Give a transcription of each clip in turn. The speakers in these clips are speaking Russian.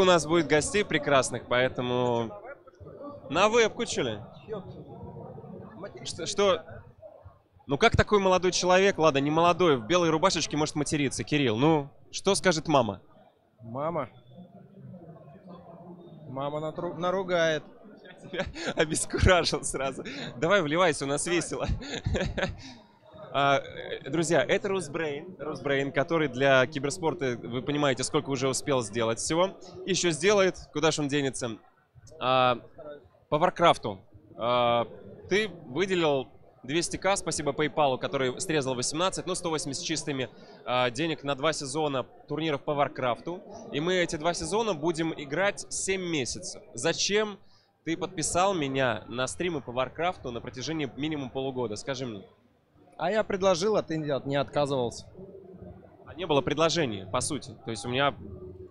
У нас будет гостей прекрасных, поэтому... На вебку, что ли? Что, что? Ну как такой молодой человек, ладно, не молодой, в белой рубашечке может материться, Кирилл? Ну, что скажет мама? Мама. Мама натру- наругает. Тебя обескуражил сразу. Давай вливайся, у нас весело. А, э, Друзья, это Русбрейн, Русбрейн, который для киберспорта, вы понимаете, сколько уже успел сделать всего. Еще сделает, куда же он денется. А, По Варкрафту. А, Ты выделил 200к, спасибо PayPal, который срезал 18, ну 180 чистыми денег на два сезона турниров по Варкрафту. И мы эти два сезона будем играть 7 месяцев. Зачем ты подписал меня на стримы по Варкрафту на протяжении минимум полугода? Скажи мне. А я предложил, а ты не от- не отказывался. А не было предложений, по сути. То есть у меня...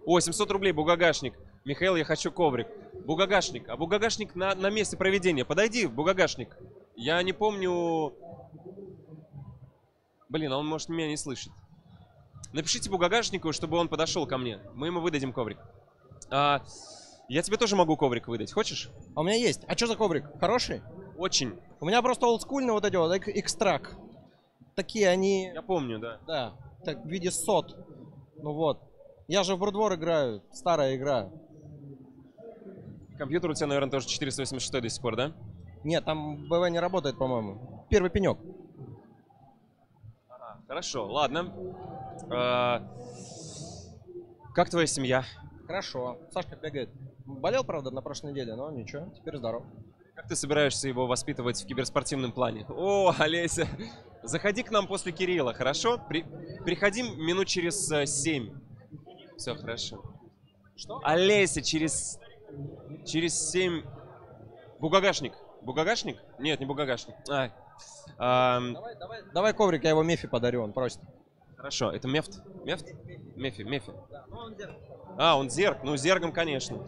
О, 700 рублей, бугагашник. Михаил, я хочу коврик. Бугагашник. А бугагашник на, на месте проведения. Подойди, бугагашник. Я не помню... Блин, а он, может, меня не слышит. Напишите бугагашнику, чтобы он подошел ко мне. Мы ему выдадим коврик. А, я тебе тоже могу коврик выдать. Хочешь? А у меня есть. А что за коврик? Хороший? Очень. У меня просто олдскульные вот эти вот эк- экстрак. Такие они, Я помню, да. да, так в виде сот. Ну вот. Я же в Брудвор играю, старая игра. Компьютер у тебя, наверное, тоже 486 до сих пор, да? Нет, там БВ не работает, по-моему. Первый пенек. Хорошо, ладно. А, Как твоя семья? Хорошо. Сашка бегает. Болел, правда, на прошлой неделе, но ничего, теперь здоров. Как ты собираешься его воспитывать в киберспортивном плане? О, Олеся, заходи к нам после Кирилла, хорошо? При... Приходи минут через 7. Все, хорошо. Что? Олеся, через... Через 7... Бугагашник. Бугагашник? Нет, не бугагашник. А, Давай, давай, давай коврик, я его Мефи подарю, он просит. хорошо, это Мефт? Мефт? Мефи, Мефи. А, он зерк. Ну, зергом, конечно.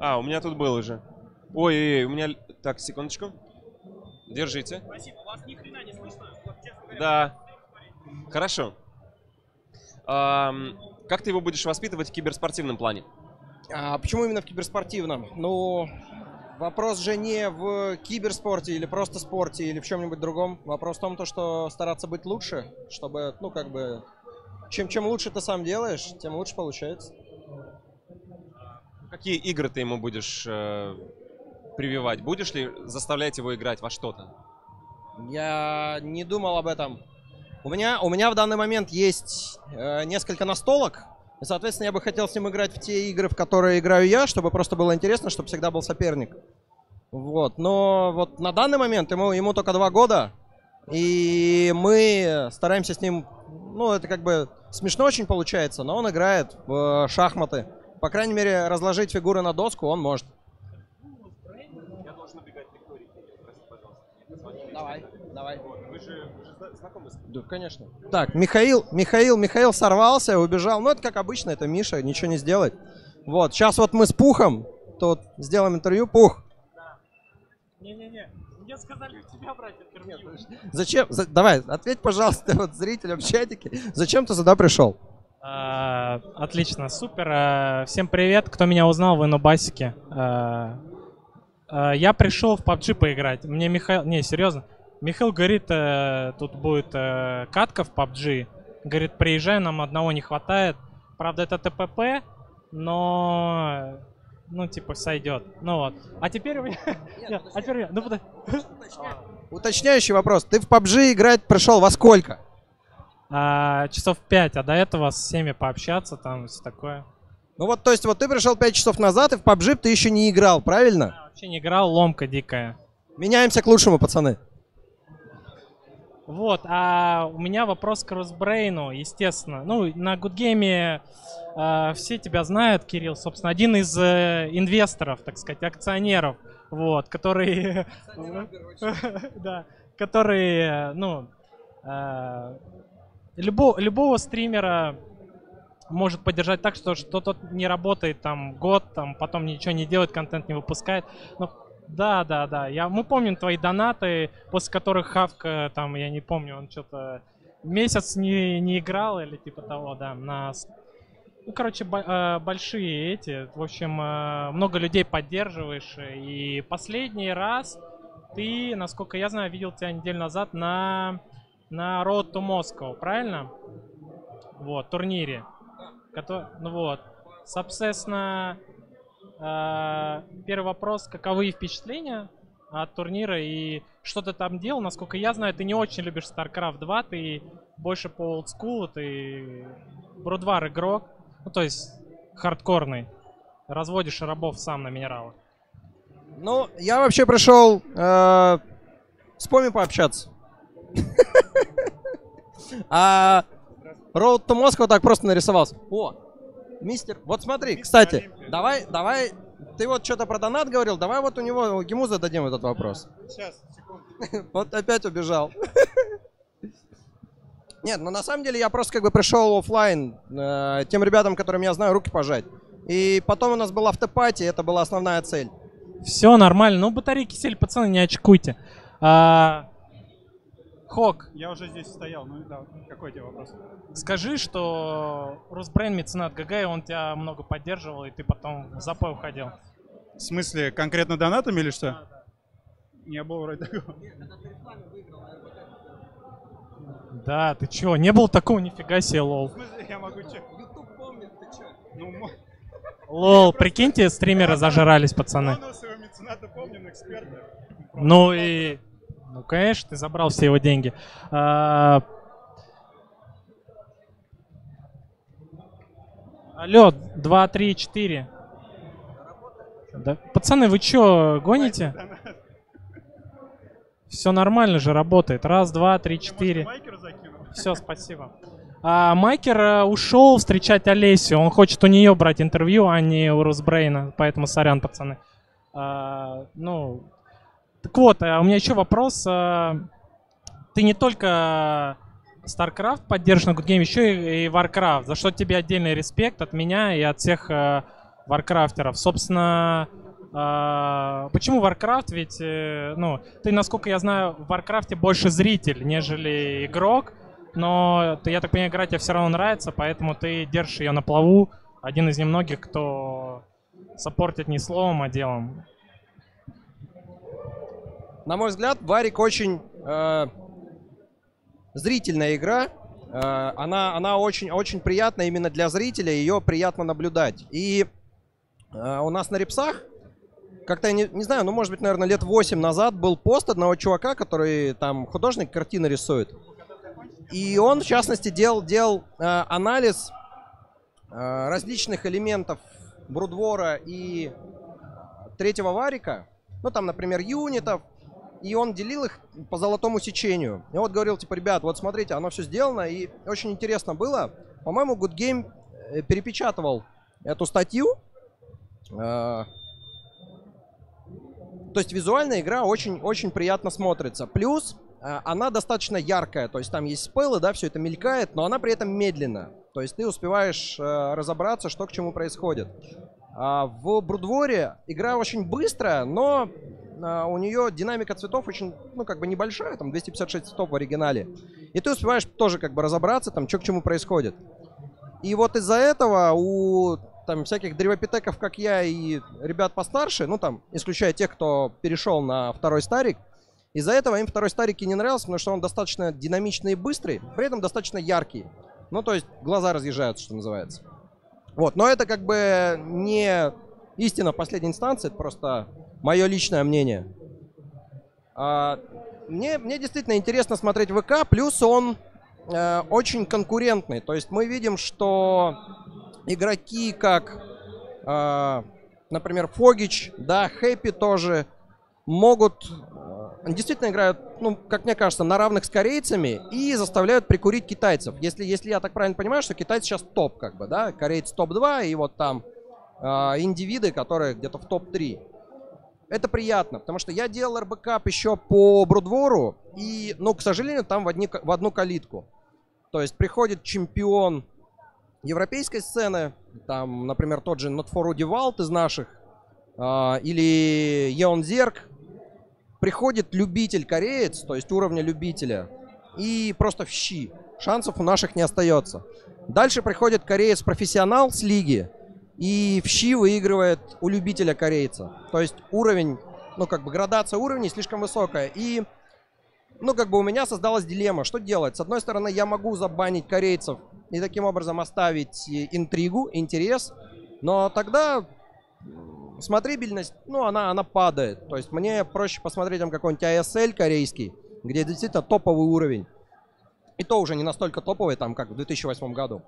А, у меня тут был уже. Ой, ой, ой, у меня... Так, секундочку. Держите. Спасибо, вас ни хрена не слышно, вот честно говоря. Да. Хорошо. Ам, как ты его будешь воспитывать в киберспортивном плане? А почему именно в киберспортивном? Ну, вопрос же не в киберспорте или просто спорте или в чем-нибудь другом. Вопрос в том, то, что стараться быть лучше, чтобы, ну, как бы, чем, чем лучше ты сам делаешь, тем лучше получается. Какие игры ты ему будешь э, прививать? Будешь ли заставлять его играть во что-то? Я не думал об этом. У меня, у меня в данный момент есть э, несколько настолок. И, соответственно, я бы хотел с ним играть в те игры, в которые играю я, чтобы просто было интересно, чтобы всегда был соперник. Вот. Но вот на данный момент ему, ему только два года. И мы стараемся с ним... Ну, это как бы смешно очень получается, но он играет в шахматы. По крайней мере, разложить фигуры на доску он может. Я должен убегать Виктории, прости, пожалуйста. Давай, давай. Вы же, знакомы с Да, конечно. Так, Михаил, Михаил, Михаил сорвался, убежал. Ну, это как обычно, это Миша, ничего не сделать. Вот, сейчас вот мы с Пухом, тут сделаем интервью. Пух, Не-не-не, мне сказали тебя брать интервью. зачем, за- давай, ответь, пожалуйста, вот зрителям в чатике, зачем ты сюда пришел? А, отлично, супер. А, всем привет, кто меня узнал, вы на басике. А, я пришел в PUBG поиграть. Мне Михаил... Не, серьезно. Михаил говорит, э, тут будет э, катка в PUBG. Говорит, приезжай, нам одного не хватает. Правда, это ТПП, но... Ну, типа, сойдет. Ну вот. А теперь у меня... Нет, а теперь у меня- Ну. Уточняющий вопрос, ты в PUBG играть пришел во сколько? А, часов 5, а до этого с всеми пообщаться, там все такое. Ну вот, то есть, вот ты пришел 5 часов назад, и в PUBG ты еще не играл, правильно? Я вообще не играл, ломка дикая. Меняемся к лучшему, пацаны. Вот, а у меня вопрос к Росбрейну, естественно. Ну, на Гудгейме э, все тебя знают, Кирилл, собственно, один из э, инвесторов, так сказать, акционеров, вот, который... Да, который, ну, э, любо- любого стримера может поддержать так, что, что тот не работает там год, там потом ничего не делает, контент не выпускает. Но Да, да, да. Я, мы помним твои донаты, после которых Хавка, там, я не помню, он что-то месяц не, не играл или типа того, да, на... Ну, короче, э, большие эти. В общем, э, много людей поддерживаешь. И последний раз ты, насколько я знаю, видел тебя неделю назад на, на Road to Moscow, правильно? Вот, турнире. Ну вот. Соответственно, э, первый вопрос, каковы впечатления от турнира и что ты там делал? Насколько я знаю, ты не очень любишь StarCraft 2, ты больше по олдскулу, ты брудвар игрок, ну то есть хардкорный. Разводишь рабов сам на минералах. Ну, я вообще пришел э, с Поми пообщаться. А Road to Moscow так просто нарисовался. О, мистер, вот смотри, кстати, давай, давай, ты вот что-то про донат говорил, давай вот у него, ему зададим этот вопрос. Сейчас, секунду. Вот опять убежал. Нет, ну на самом деле я просто как бы пришел оффлайн э, тем ребятам, которым я знаю, руки пожать. И потом у нас была afterparty, это была основная цель. Все нормально. Ну, батарейки сели, пацаны, не очкуйте. А, Хок, Я уже здесь стоял, ну да, какой тебе вопрос? скажи, что Русбрейн меценат GG, он тебя много поддерживал, и ты потом в запой уходил. В смысле, конкретно донатами или что? Не было вроде такого. Да, ты чё, не было такого, нифига себе, lol. В смысле, я могу че? Ну, мо- Лол, прикиньте, стримеры зажрались, пацаны. помним, эксперта. Ну и... Ну, конечно, ты забрал все его деньги. А, Алло, 2, 3, 4. Да, пацаны, вы чё, гоните? Все нормально же работает. Раз, два, три, четыре. Все, спасибо. А Майкер э, ушел встречать Олесю. Он хочет у нее брать интервью, а не у Русбрейна. Поэтому сорян, пацаны. А, ну, так вот, а у меня еще вопрос. А, Ты не только StarCraft поддержишь на Good Game, еще и, Warcraft. За что тебе отдельный респект от меня и от всех э, варкрафтеров. Собственно, почему Warcraft? Ведь, э, ну, ты, насколько я знаю, в Warcraft больше зритель, нежели игрок. Но ты, я так понимаю, игра тебе все равно нравится, поэтому ты держишь ее на плаву. Один из немногих, кто саппортит не словом, а делом. На мой взгляд, Варик очень э, зрительная игра. Э, она, она очень, очень приятна именно для зрителя, ее приятно наблюдать. И э, у нас на репсах, как-то, я не, не знаю, ну, может быть, наверное, лет 8 назад был пост одного чувака, который там художник картины рисует. И он, в частности, делал, делал э, анализ э, различных элементов Брудвора и третьего Варика. Ну, там, например, юнитов, и он делил их по золотому сечению. И вот говорил, типа, ребят, вот смотрите, оно все сделано, и очень интересно было. По-моему, Good Game э, перепечатывал эту статью. Э, То есть визуальная игра очень-очень приятно смотрится. Плюс э, она достаточно яркая, то есть там есть спеллы, да, все это мелькает, но она при этом медленно. То есть ты успеваешь разобраться, что к чему происходит. А в Брудворе игра очень быстрая, но у нее динамика цветов очень, ну, как бы небольшая, там 256 цветов в оригинале. И ты успеваешь тоже как бы разобраться, там, что к чему происходит. И вот из-за этого у там всяких древопитеков, как я, и ребят постарше, ну, там, исключая тех, кто перешел на второй старик, из-за этого им второй старик и не нравился, потому что он достаточно динамичный и быстрый, при этом достаточно яркий. Ну, то есть глаза разъезжаются, что называется. Вот, но это как бы не истина в последней инстанции, это просто мое личное мнение. А, мне, мне действительно интересно смотреть ВК, плюс он э, очень конкурентный. То есть мы видим, что игроки как, э, например, Фогич, да, Хэппи тоже могут, э, действительно играют, ну, как мне кажется, на равных с корейцами и заставляют прикурить китайцев. Если, если я так правильно понимаю, что китайцы сейчас топ, как бы, да, корейцы топ-2 и вот там э, индивиды, которые где-то в топ-3. Это приятно, потому что я делал РБК еще по Брудвору, и, ну, к сожалению, там в, одни, в одну калитку. То есть приходит чемпион европейской сцены, там, например, тот же Rudy Walt из наших, а, или Еон Зерк, приходит любитель-кореец, то есть уровня любителя, и просто в щи. Шансов у наших не остается. Дальше приходит кореец-профессионал с лиги, и в щи выигрывает у любителя корейца. То есть уровень, ну как бы градация уровней слишком высокая. И, ну как бы у меня создалась дилемма, что делать. С одной стороны, я могу забанить корейцев и таким образом оставить интригу, интерес, но тогда смотрибельность, ну, она, она падает. То есть мне проще посмотреть там какой-нибудь ASL корейский, где действительно топовый уровень. И то уже не настолько топовый, там, как в 2008 году.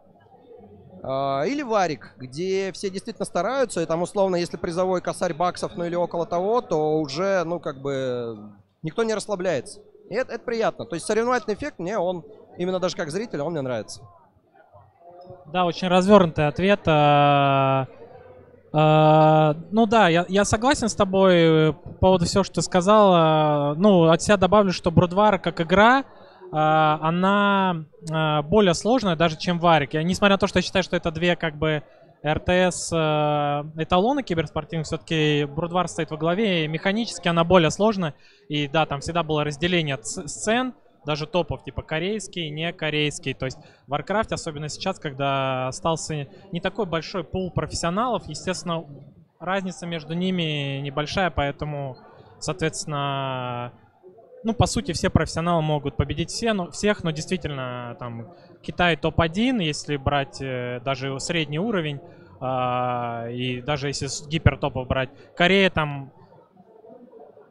А, или Варик, где все действительно стараются, и там условно, если призовой косарь баксов, ну или около того, то уже, ну как бы, никто не расслабляется. И это, это приятно. То есть соревновательный эффект мне, он, именно даже как зритель, он мне нравится. Да, очень развернутый ответ. А, а, ну да, я, я согласен с тобой по поводу всего, что ты сказал. Ну, от себя добавлю, что Брудвар как игра, она а, более сложная даже, чем Варик. Я, несмотря на то, что я считаю, что это две как бы РТС а, эталоны киберспортивных, все-таки Брудвар стоит во главе, и механически она более сложная. И да, там всегда было разделение сцен, даже топов, типа корейский, не корейский. То есть в Warcraft, особенно сейчас, когда остался не такой большой пул профессионалов, естественно, разница между ними небольшая, поэтому, соответственно, ну, по сути, все профессионалы могут победить все, но, всех, но действительно, там, Китай топ-1, если брать э, даже средний уровень, э, и даже если с гипертопов брать. Корея там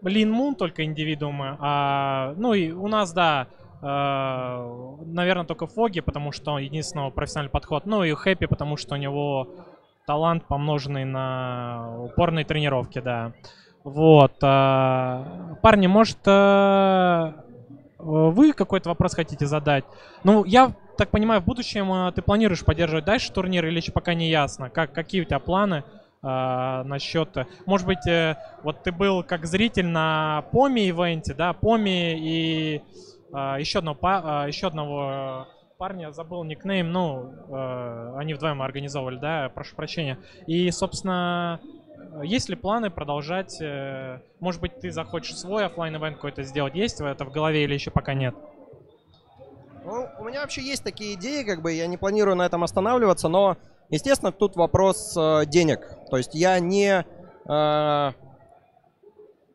Лин Мун только индивидуумы, а, ну и у нас, да, э, наверное, только Фоги, потому что единственный профессиональный подход, ну и Хэппи, потому что у него талант, помноженный на упорные тренировки, да. Вот. А, парни, может, а, вы какой-то вопрос хотите задать? Ну, я так понимаю, в будущем а, ты планируешь поддерживать дальше турнир или еще пока не ясно? Как, какие у тебя планы а, насчет... Может быть, э, вот ты был как зритель на Поми ивенте, да? Поми и а, еще, одного, а, еще одного парня, забыл никнейм, ну, э, они вдвоем организовывали, да, прошу прощения. И, собственно, есть ли планы продолжать? Э, может быть, ты захочешь свой офлайн ивент какой-то сделать? Есть это в голове или еще пока нет? Ну, у меня вообще есть такие идеи, как бы я не планирую на этом останавливаться, но, естественно, тут вопрос э, денег. То есть я не э,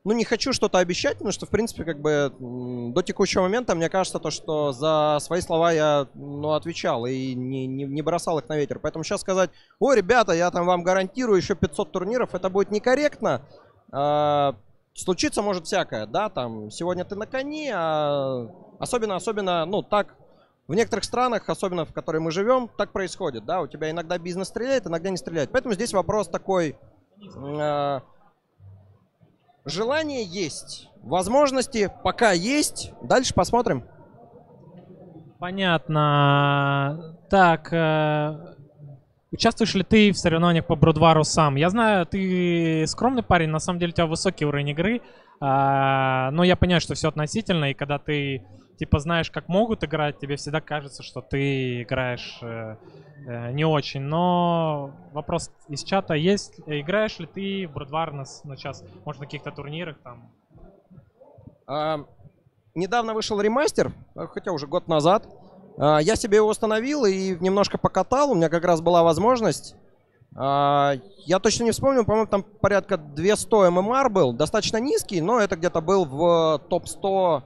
ну, не хочу что-то обещать, потому что, в принципе, как бы до текущего момента, мне кажется, то, что за свои слова я, ну, отвечал и не, не, не бросал их на ветер. Поэтому сейчас сказать, ой, ребята, я там вам гарантирую еще 500 турниров, это будет некорректно. А, случиться может всякое, да, там, сегодня ты на коне, а особенно, особенно, ну, так, в некоторых странах, особенно в которой мы живем, так происходит, да, у тебя иногда бизнес стреляет, иногда не стреляет. Поэтому здесь вопрос такой... А, Желание есть. Возможности пока есть. Дальше посмотрим. Понятно. Так, э, участвуешь ли ты в соревнованиях по Брудвару сам? Я знаю, ты скромный парень, на самом деле у тебя высокий уровень игры, э, но я понимаю, что все относительно, и когда ты типа знаешь, как могут играть, тебе всегда кажется, что ты играешь э, э, не очень. Но вопрос из чата есть, играешь ли ты в Бродвар на, на час, может на каких-то турнирах там? А, недавно вышел ремастер, хотя уже год назад. А, я себе его установил и немножко покатал, у меня как раз была возможность. А, я точно не вспомню, по-моему, там порядка 200 ММР был, достаточно низкий, но это где-то был в топ-100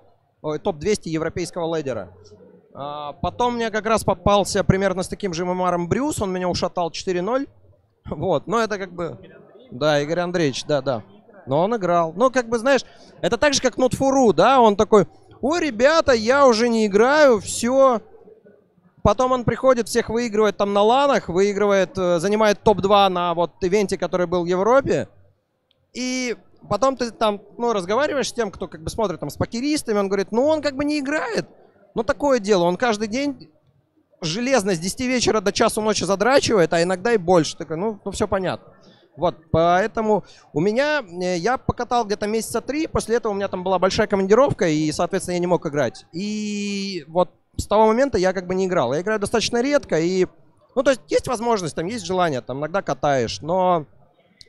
топ-200 европейского ледера. А, потом мне как раз попался примерно с таким же ММРом Брюс, он меня ушатал 4-0. Вот, но это как бы... Да, Игорь Андреевич, да, да. Но он играл. Ну, как бы, знаешь, это так же, как Нотфуру, да, он такой, ой, ребята, я уже не играю, все. Потом он приходит, всех выигрывает там на ланах, выигрывает, э, занимает топ-2 на вот ивенте, который был в Европе. И потом ты там, ну, разговариваешь с тем, кто как бы смотрит там с покеристами, он говорит, ну, он как бы не играет. Ну, такое дело, он каждый день железно с 10 вечера до часу ночи задрачивает, а иногда и больше. Такой, ну, ну, все понятно. Вот, поэтому у меня, э, я покатал где-то месяца три, после этого у меня там была большая командировка, и, соответственно, я не мог играть. И вот с того момента я как бы не играл. Я играю достаточно редко, и, ну, то есть есть возможность, там есть желание, там иногда катаешь, но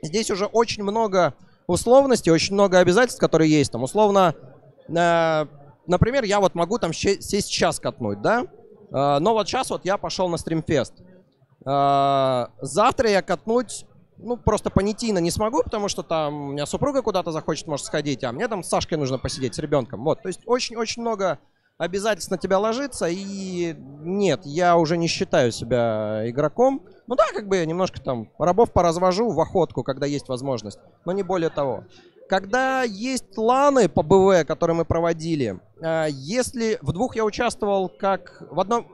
здесь уже очень много условностей, очень много обязательств, которые есть. Там, условно, э, например, я вот могу там сесть сейчас катнуть, да? Э, но вот сейчас вот я пошел на стримфест. Э, завтра я катнуть, ну, просто понятийно не смогу, потому что там у меня супруга куда-то захочет, может, сходить, а мне там с Сашкой нужно посидеть, с ребенком. Вот, то есть очень-очень много обязательств на тебя ложится, и нет, я уже не считаю себя игроком. Ну да, как бы я немножко там рабов поразвожу в охотку, когда есть возможность, но не более того. Когда есть ланы по БВ, которые мы проводили, э, если в двух я участвовал как в одном...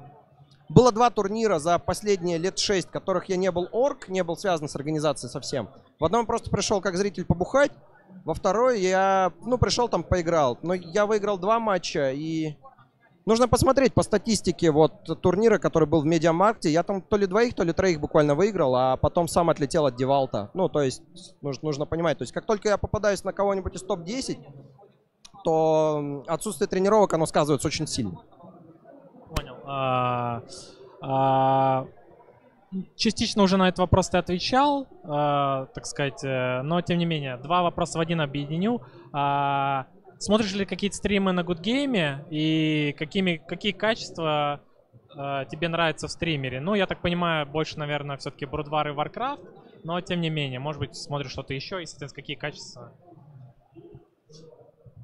Было два турнира за последние лет шесть, которых я не был орг, не был связан с организацией совсем. В одном просто пришел как зритель побухать, во второй я, ну, пришел там, поиграл. Но я выиграл два матча, и нужно посмотреть по статистике вот турнира, который был в Медиамаркте. Я там то ли двоих, то ли троих буквально выиграл, а потом сам отлетел от Девалта. Ну, то есть, нужно, нужно понимать, то есть, как только я попадаюсь на кого-нибудь из топ-10, то отсутствие тренировок, оно сказывается очень сильно. Понял. А, а, частично уже на этот вопрос ты отвечал, а, так сказать, э, но тем не менее, два вопроса в один объединю. А, смотришь ли какие-то стримы на Good Game и какими, какие качества а, тебе нравятся в стримере? Ну, я так понимаю, больше, наверное, все-таки Брудвар и Warcraft, но тем не менее, может быть, смотришь что-то еще и, соответственно, какие качества?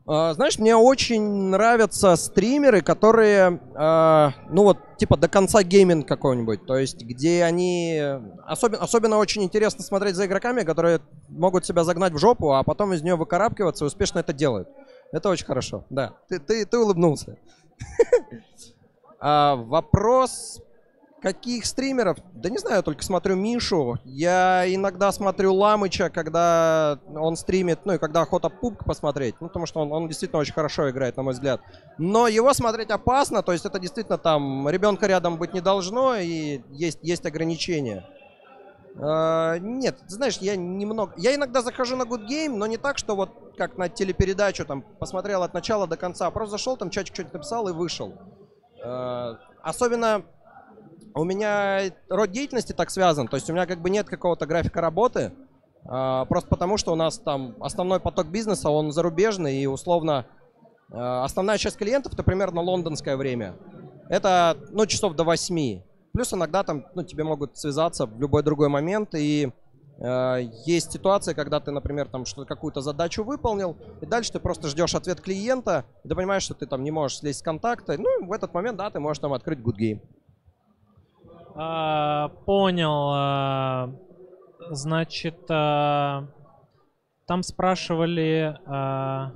А, Знаешь, мне очень нравятся стримеры, которые, а, ну вот, типа до конца гейминг какой-нибудь. То есть, где они... Особенно, особенно очень интересно смотреть за игроками, которые могут себя загнать в жопу, а потом из нее выкарабкиваться и успешно это делают. Это очень хорошо, да. Ты, ты, ты улыбнулся. А, Вопрос Каких стримеров? Да не знаю, я только смотрю Мишу. Я иногда смотрю Ламыча, когда он стримит, ну и когда охота пубг посмотреть. Ну, потому что он, он действительно очень хорошо играет, на мой взгляд. Но его смотреть опасно, то есть это действительно там ребенка рядом быть не должно, и есть, есть ограничения. Э, Нет, знаешь, я немного... Я иногда захожу на Good Game, но не так, что вот как на телепередачу, там, посмотрел от начала до конца. а Просто зашел, там чатик что-то написал и вышел. Э, Особенно у меня род деятельности так связан, то есть у меня как бы нет какого-то графика работы, а, просто потому что у нас там основной поток бизнеса, он зарубежный, и условно а, основная часть клиентов, это примерно лондонское время. Это, ну, часов до 8. Плюс иногда там, ну, тебе могут связаться в любой другой момент, и э, есть ситуации, когда ты, например, там что-то какую-то задачу выполнил, и дальше ты просто ждешь ответ клиента, и ты понимаешь, что ты там не можешь слезть с контакта, ну, в этот момент, да, ты можешь там открыть Good Game. А, понял. а, значит, а, там спрашивали а,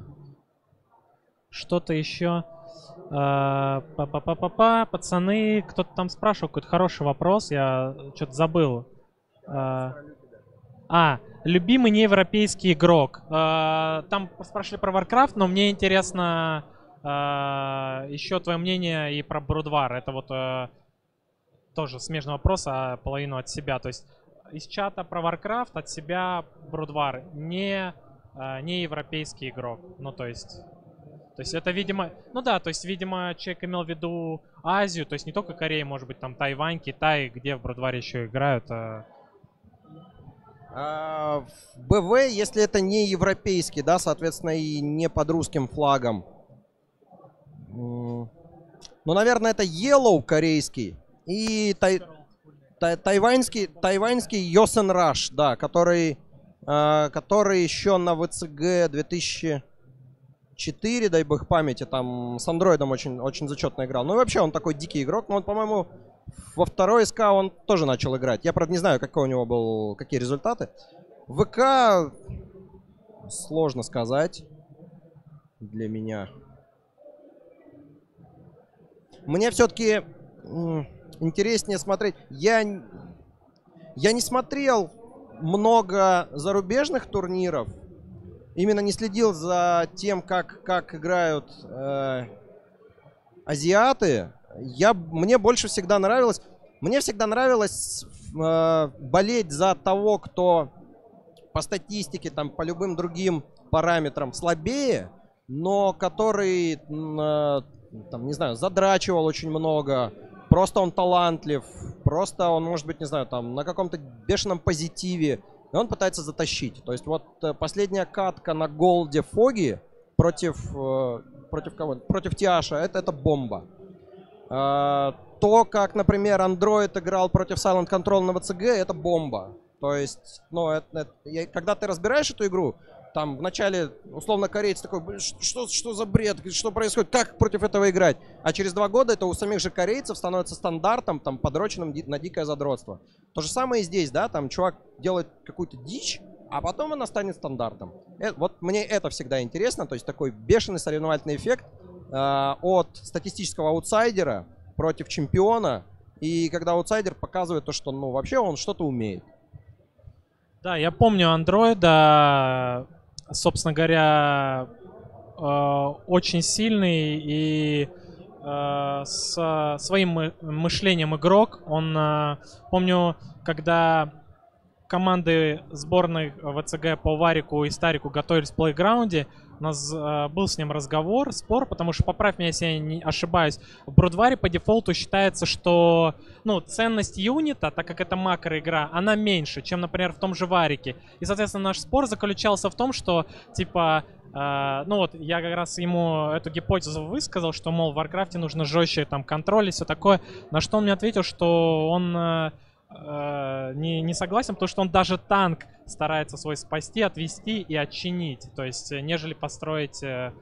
что-то еще. А, Па-па-па-па-па, пацаны, кто-то там спрашивал какой-то хороший вопрос, я что-то забыл. А, а, любимый неевропейский игрок. А, там спрашивали про Warcraft, но мне интересно а, еще твое мнение и про Брудвар. Это вот тоже смежный вопрос, а половину от себя. То есть из чата про Warcraft от себя Брудвар не, а, не европейский игрок. Ну, то есть... То есть это, видимо... Ну да, то есть, видимо, человек имел в виду Азию, то есть не только Корея, может быть, там Тайвань, Китай, где в Брудваре еще играют. а, А, В БВ, если это не европейский, да, соответственно, и не под русским флагом. Ну, наверное, это Yellow корейский. И тай- тай- тайваньский, тайваньский Йосен Раш, да, который, а, который еще на ВЦГ 2004, дай бог памяти, там с андроидом очень, очень зачетно играл. Ну и вообще он такой дикий игрок, но он, по-моему, во второй СК он тоже начал играть. Я, правда, не знаю, какой у него был, какие результаты. ВК сложно сказать для меня. Мне все-таки интереснее смотреть. Я, я не смотрел много зарубежных турниров. Именно не следил за тем, как, как играют э, азиаты. Я, мне больше всегда нравилось... Мне всегда нравилось э, болеть за того, кто по статистике, там, по любым другим параметрам слабее, но который, э, там, не знаю, задрачивал очень много, просто он талантлив, просто он, может быть, не знаю, там, на каком-то бешеном позитиве. И он пытается затащить. То есть вот э, последняя катка на голде Фоги против, э, против кого? Против Тиаша, это, это бомба. Э, то, как, например, Android играл против Silent Control на ВЦГ, это бомба. То есть, ну, это, это, когда ты разбираешь эту игру, там вначале, условно, кореец такой, «Блин, ш- что, что за бред, что происходит, как против этого играть? А через два года это у самих же корейцев становится стандартом, там, подроченным на дикое задротство. То же самое и здесь, да, там чувак делает какую-то дичь, а потом она станет стандартом. Э, вот мне это всегда интересно, то есть такой бешеный соревновательный эффект э, от статистического аутсайдера против чемпиона, и когда аутсайдер показывает то, что, ну, вообще он что-то умеет. Да, я помню андроида, собственно говоря, э, очень сильный и э, с своим мы- мышлением игрок. Он, э, помню, когда команды сборной ВЦГ по Варику и Старику готовились в плейграунде, у нас э, был с ним разговор, спор, потому что, поправь меня, если я не ошибаюсь, в Брудваре по дефолту считается, что ну, ценность юнита, так как это макроигра, она меньше, чем, например, в том же Варике. И, соответственно, наш спор заключался в том, что, типа, э, ну вот, я как раз ему эту гипотезу высказал, что, мол, в Варкрафте нужно жестче там контроль и все такое, на что он мне ответил, что он э, э, не, не согласен, потому что он даже танк старается свой спасти, отвести и отчинить, то есть, э, нежели построить э,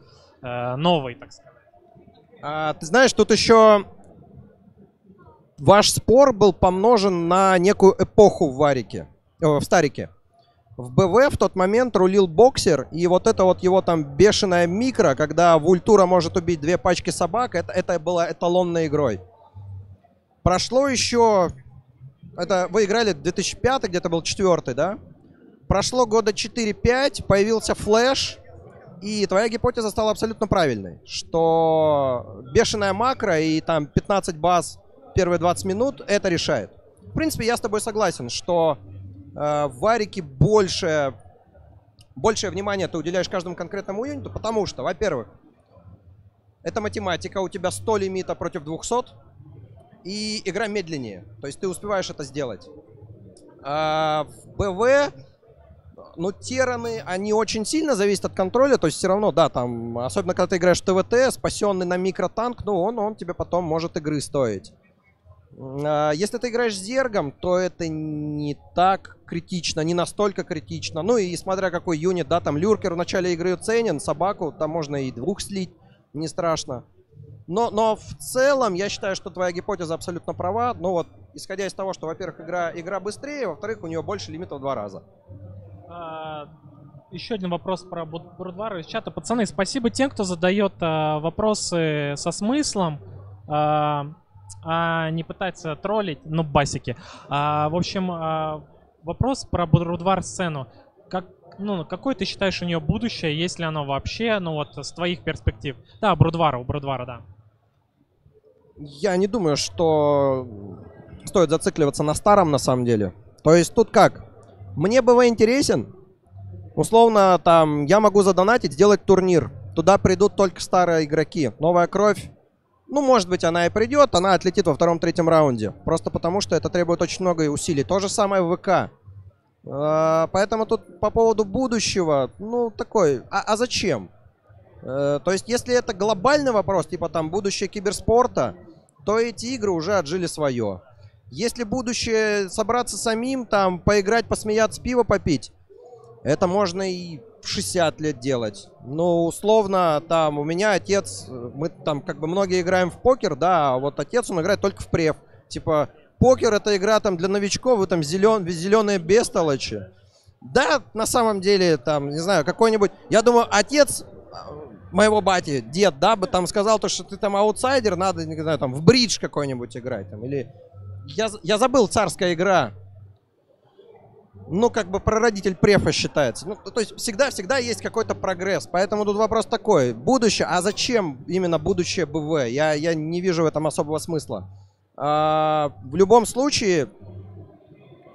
э, новый, так сказать. А, ты знаешь, тут еще ваш спор был помножен на некую эпоху в Варике, э, в Старике. В BW в тот момент рулил Boxer, и вот это вот его там бешеная микро, когда Вультура может убить две пачки собак, это, это было эталонной игрой. Прошло еще... Это вы играли 2005, где-то был четвертый, да? Прошло года 4-5, появился Flash, и твоя гипотеза стала абсолютно правильной, что бешеная макро и там 15 баз первые 20 минут это решает. В принципе, я с тобой согласен, что э, в Варике больше, большее внимание ты уделяешь каждому конкретному юниту, потому что, во-первых, это математика, у тебя 100 лимита против 200, и игра медленнее, то есть ты успеваешь это сделать. А в БВ ну, тераны, они очень сильно зависят от контроля, то есть все равно, да, там, особенно когда ты играешь в ТВТ, спасенный на микротанк, ну, он, он тебе потом может игры стоить. А, Если ты играешь с Зергом, то это не так критично, не настолько критично. Ну и смотря какой юнит, да, там Люркер в начале игры ценен, собаку там можно и двух слить, не страшно. Но, но в целом я считаю, что твоя гипотеза абсолютно права. Ну вот, исходя из того, что, во-первых, игра, игра быстрее, во-вторых, у нее больше лимитов в два раза. А, Еще один вопрос про Брудвар из чата. Пацаны, спасибо тем, кто задает а, вопросы со смыслом, а, а не пытается троллить, ну, басики. А, в общем, а, вопрос про Брудвар сцену. Как, ну, какое ты считаешь у нее будущее, есть ли оно вообще, ну вот, с твоих перспектив? Да, Брудвара, у Брудвара, да. Я не думаю, что стоит зацикливаться на старом на самом деле. То есть тут как? Мне БВ интересен. Условно, там, я могу задонатить, сделать турнир. Туда придут только старые игроки. Новая кровь. Ну, может быть, она и придет, она отлетит во втором-третьем раунде. Просто потому, что это требует очень много усилий. То же самое в ВК. А, Поэтому тут по поводу будущего, ну, такой, а, а зачем? Э, То есть, если это глобальный вопрос, типа там будущее киберспорта, то эти игры уже отжили свое. Если будущее собраться самим, там, поиграть, посмеяться, пиво попить, это можно и в 60 лет делать. Ну, условно, там, у меня отец, мы там, как бы, многие играем в покер, да, а вот отец, он играет только в прев. Типа, покер это игра там для новичков, вы там зелен, зеленые бестолочи. Да, на самом деле, там, не знаю, какой-нибудь... Я думаю, отец моего бати, дед, да, бы там сказал то, что ты там аутсайдер, надо, не знаю, там в бридж какой-нибудь играть, там, или... Я, я забыл, царская игра. Ну, как бы прародитель префа считается. Ну, то есть всегда-всегда есть какой-то прогресс. Поэтому тут вопрос такой. Будущее, а зачем именно будущее БВ? Я, я не вижу в этом особого смысла. А, в любом случае,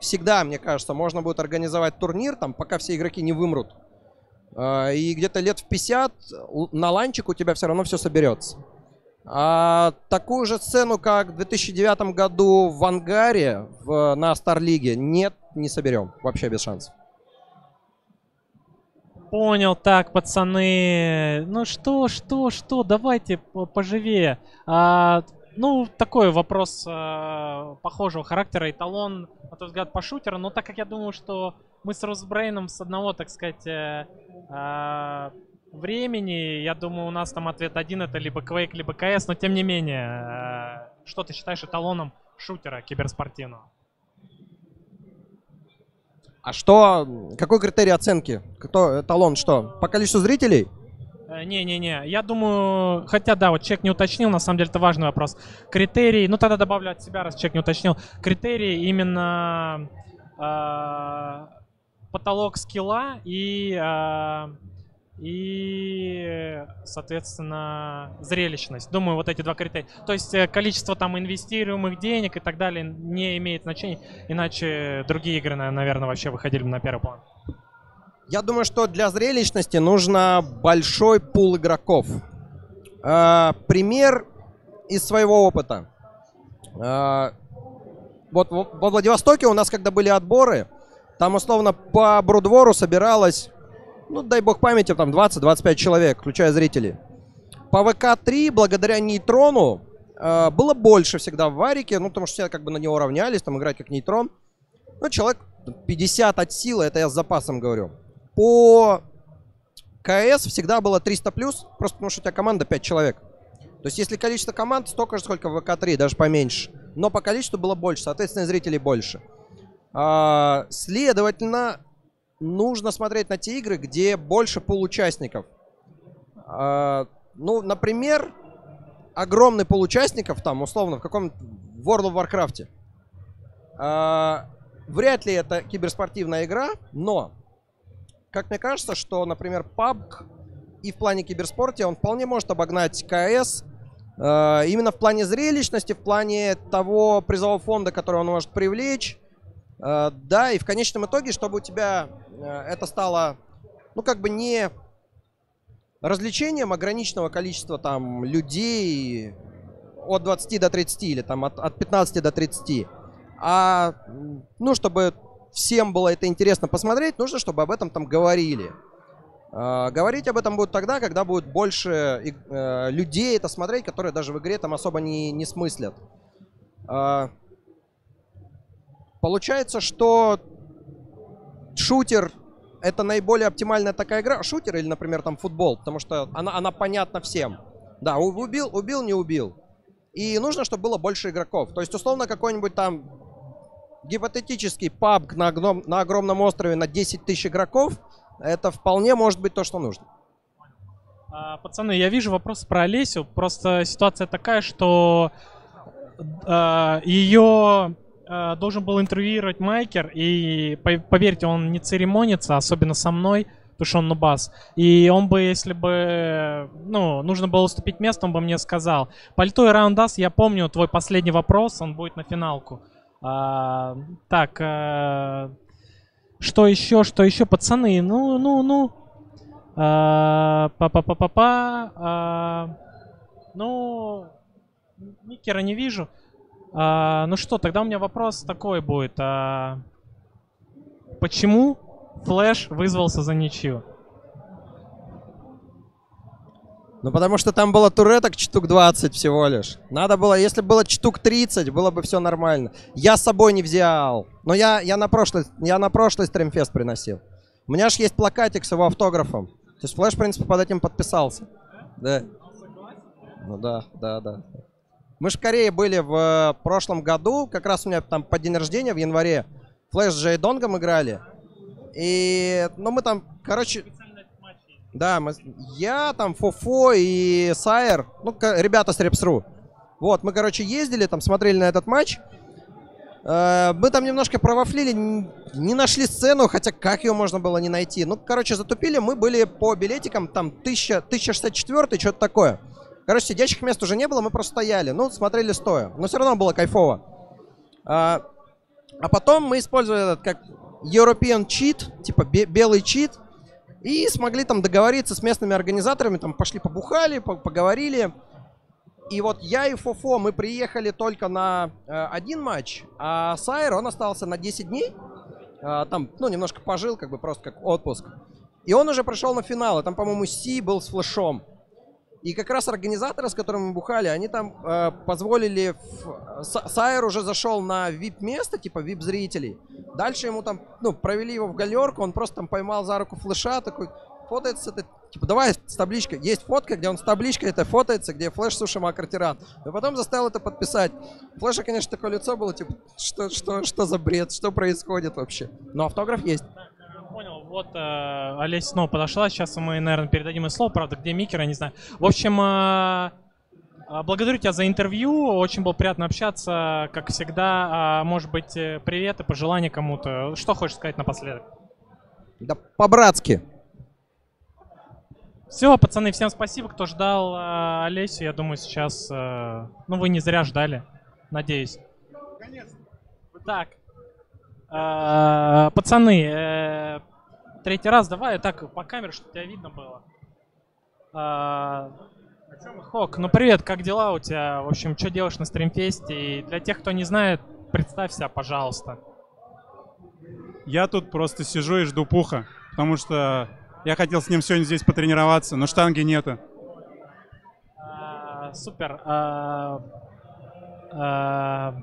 всегда, мне кажется, можно будет организовать турнир, там, пока все игроки не вымрут. А, И где-то лет в 50 у- на ланчик у тебя все равно все соберется. А такую же сцену, как в 2009 году в Ангаре в, на Старлиге, нет, не соберем. Вообще без шансов. Понял, так, пацаны. Ну что, что, что, давайте по- поживее. А, ну, такой вопрос а, похожего характера. Эталон, на твой взгляд, по шутеру. Но так как я думаю, что мы с Росбрейном с одного, так сказать, э, а, времени, я думаю, у нас там ответ один, это либо Quake, либо CS, но тем не менее, э, что ты считаешь эталоном шутера киберспортивного? А что, какой критерий оценки? Кто, эталон что? По количеству зрителей? Э, Не-не-не, я думаю, хотя да, вот человек не уточнил, на самом деле это важный вопрос. Критерий, ну тогда добавлю от себя, раз человек не уточнил. Критерий именно э, потолок скилла и, э, и, соответственно, зрелищность. Думаю, вот эти два критерия. То есть э, количество там инвестируемых денег и так далее не имеет значения, иначе другие игры, на- наверное, вообще выходили бы на первый план. Я думаю, что для зрелищности нужно большой пул игроков. А, пример из своего опыта. А, вот во Владивостоке у нас, когда были отборы, там условно по Брудвору собиралось, ну, дай бог памяти, там 20-25 человек, включая зрителей. По ВК-3, благодаря нейтрону, а, было больше всегда в Варике, ну, потому что все как бы на него равнялись, там играть как нейтрон. Ну, человек 50 от силы, это я с запасом говорю. По КС всегда было 300 плюс, просто потому что у тебя команда 5 человек. То есть если количество команд столько же, сколько в ВК-3, даже поменьше. Но по количеству было больше, соответственно, зрителей больше. А, следовательно, нужно смотреть на те игры, где больше получастников. А, ну, например, огромный получастников, там, условно, в каком World of Warcraft. А, вряд ли это киберспортивная игра, но как мне кажется, что, например, PUBG и в плане киберспорте он вполне может обогнать э, именно в плане зрелищности, в плане того призового фонда, который он может привлечь. Э, да, и в конечном итоге, чтобы у тебя э, это стало, ну, как бы не развлечением ограниченного количества там людей от 20 до 30 или там от, от 15 до 30. А, ну, чтобы всем было это интересно посмотреть, нужно, чтобы об этом там говорили. А, говорить об этом будет тогда, когда будет больше э, людей это смотреть, которые даже в игре там особо не, не смыслят. А, получается, что шутер это наиболее оптимальная такая игра. Шутер или, например, там футбол, потому что она, она понятна всем. Да, убил, убил, не убил. И нужно, чтобы было больше игроков. То есть, условно, какой-нибудь там гипотетический пабг на, огном- на огромном острове на 10 тысяч игроков, это вполне может быть то, что нужно. А, Пацаны, я вижу вопрос про Олесю. Просто ситуация такая, что ее должен был интервьюировать Майкер, и по- поверьте, он не церемонится, особенно со мной, потому что он нубас. И он бы, если бы, ну, нужно было уступить место, он бы мне сказал. Пальто и раундас, я помню твой последний вопрос, он будет на финалку. А, так, э, что еще, что еще, пацаны, ну, ну, ну. А, Па-па-па-па-па. а, Ну, Микера не вижу. А, Ну что, тогда у меня вопрос такой будет. а, Почему Флэш вызвался за ничью? Ну, потому что там было туреток штук 20 всего лишь. Надо было, если было штук 30, было бы все нормально. Я с собой не взял. Но я, я, на, прошлый, я на прошлый стримфест приносил. У меня же есть плакатик с его автографом. То есть Флэш, в принципе, под этим подписался. Да. Ну да, да, да. Мы же в Корее были в э, прошлом году. Как раз у меня там по день рождения в январе. Флэш с Джей Донгом играли. И, ну, мы там, короче, да, мы, я там, Фофо и Сайер, ну, ребята с Репсру. Вот, мы, короче, ездили, там, смотрели на этот матч. Э, мы там немножко провафлили, не нашли сцену, хотя как ее можно было не найти. Ну, короче, затупили, мы были по билетикам, там, 1000, 1064, что-то такое. Короче, сидящих мест уже не было, мы просто стояли. Ну, смотрели стоя. Но все равно было кайфово. А, а потом мы использовали этот, как European cheat, типа бе- белый чит, и смогли там договориться с местными организаторами, там пошли побухали, по- поговорили. И вот я и Фофо, мы приехали только на э, один матч, а Сайр, он остался на 10 дней. А, там, ну, немножко пожил, как бы просто как отпуск. И он уже прошел на финал, и там, по-моему, Си был с флешом. И как раз организаторы, с которыми мы бухали, они там э, позволили... В... С- Сайер уже зашел на VIP-место, типа VIP-зрителей. Дальше ему там, ну, провели его в галерку, он просто там поймал за руку флеша, такой, фотается с этой... Типа, давай с табличкой. Есть фотка, где он с табличкой это фотается, где флеш Суши Макартиран. И потом заставил это подписать. Флеша, конечно, такое лицо было, типа, что, что, что за бред, что происходит вообще. Но автограф есть. Вот э, Олеся снова подошла, сейчас мы, наверное, передадим ей слово, правда, где микер, я не знаю. В общем, э, э, благодарю тебя за интервью, очень было приятно общаться, как всегда. А, может быть, э, привет и пожелания кому-то. Что хочешь сказать напоследок? Да по-братски. Все, пацаны, всем спасибо, кто ждал э, Олесю. Я думаю, сейчас... э, ну, вы не зря ждали, надеюсь. Так. Э, пацаны, э, третий раз давай так по камере, чтобы тебя видно было. Э, Хок, ну привет, как дела у тебя? В общем, что делаешь на стримфесте? И для тех, кто не знает, представься, пожалуйста. Я тут просто сижу и жду пуха, потому что я хотел с ним сегодня здесь потренироваться, но штанги нету. А, Супер. А, а,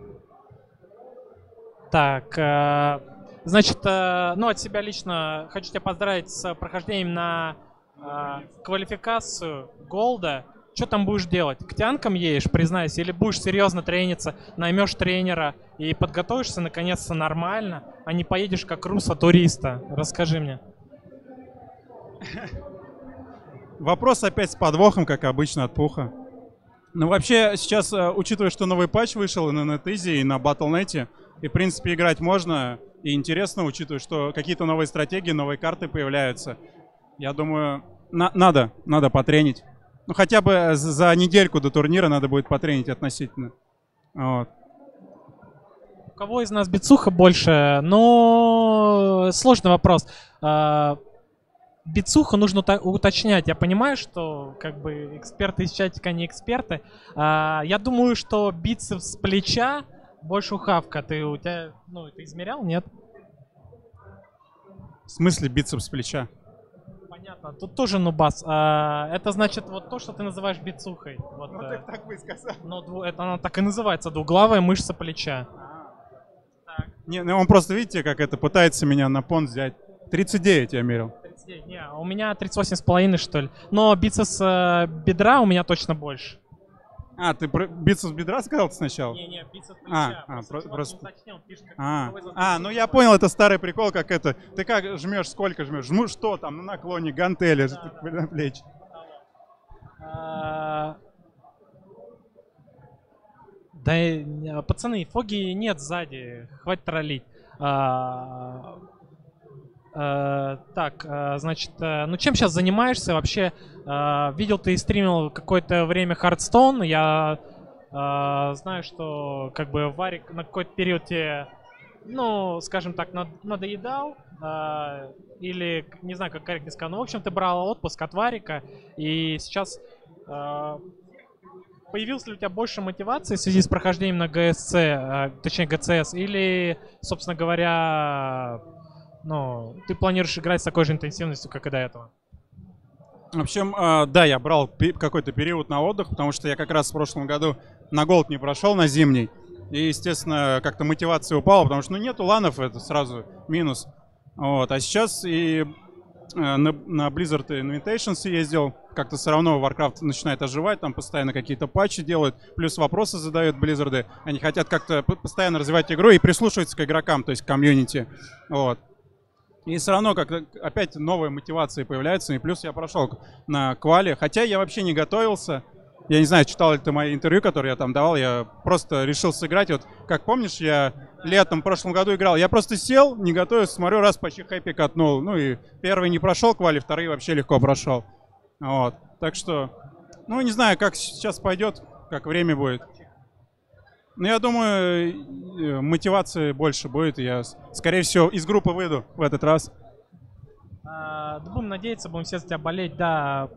Так, а, значит, а, ну от себя лично хочу тебя поздравить с прохождением на а, квалификацию Голда. Что там будешь делать? К тянкам едешь, признайся, или будешь серьезно трениться, наймешь тренера и подготовишься наконец-то нормально, а не поедешь как руса-туриста? Расскажи мне. Вопрос опять с подвохом, как обычно, от пуха. Ну, вообще, сейчас, э, учитывая, что новый патч вышел и на NetEasy, и на Battle.net, и, в принципе, играть можно, и интересно, учитывая, что какие-то новые стратегии, новые карты появляются. Я думаю, на- надо, надо потренить. Ну, хотя бы за- за недельку до турнира надо будет потренить относительно. Вот. У кого из нас бицуха больше? Ну, сложный вопрос. А, Бицуху нужно уточнять. Я понимаю, что как бы эксперты из чатика не эксперты. А, я думаю, что бицепс плеча больше у Хавка. Ты у тебя, ну, ты измерял, нет? В смысле бицепс с плеча? Понятно. Тут тоже нубас. А, это значит вот то, что ты называешь бицухой. Вот, Ну, э, так бы и сказал. ну, дву- это она так и называется, двуглавая мышца плеча. Не, ну он просто, видите, как это пытается меня на понт взять. 39 я мерил. 39, не, у меня 38 с половиной, что ли. Но бицепс э, бедра у меня точно больше. А, ты про бицепс бедра сказал сначала? Не-не, бицепс А, плеча. а, про- чувак просто- не уточнил, пишет, как А, а, ну я понял, это старый прикол, как это. Ты как жмешь, сколько жмешь? Жму что там, на наклоне, гантели на плечи. А, Да, э, пацаны, фоги нет сзади, хватит троллить. А, Так, э, значит, э, ну чем сейчас занимаешься вообще? Э, Видел, ты стримил какое-то время Hearthstone. Я э, знаю, что как бы Варик на какой-то период тебе, ну, скажем так, над- надоедал. э, Или, не знаю, как корректно сказать. Ну, в общем, ты брал отпуск от Варика. И сейчас э, появилось ли у тебя больше мотивации в связи с прохождением на ГСЦ, э, точнее ГЦС, или, собственно говоря, ну, ты планируешь играть с такой же интенсивностью, как и до этого? В общем, э, да, я брал какой-то период на отдых, потому что я как раз в прошлом году на голд не прошел, на зимний. И, естественно, как-то мотивация упала, потому что, ну, нету ланов, это сразу минус. Вот, а сейчас и э, на, на Blizzard Invitations ездил, как-то все равно Warcraft начинает оживать, там постоянно какие-то патчи делают, плюс вопросы задают Blizzard. Они хотят как-то постоянно развивать игру и прислушиваться к игрокам, то есть к комьюнити. Вот. И все равно как опять новые мотивации появляются. И плюс я прошел на квале. Хотя я вообще не готовился. Я не знаю, читал ли ты мои интервью, которые я там давал. Я просто решил сыграть. Вот как помнишь, я летом в прошлом году играл. Я просто сел, не готовился, смотрю, раз почти хэппи катнул. Ну и первый не прошел квали, вторые вообще легко прошел. Вот. Так что, ну не знаю, как сейчас пойдет, как время будет. Ну, я думаю, э, мотивации больше будет. Я, скорее всего, из группы выйду в этот раз. А, будем надеяться, будем все за тебя болеть, да.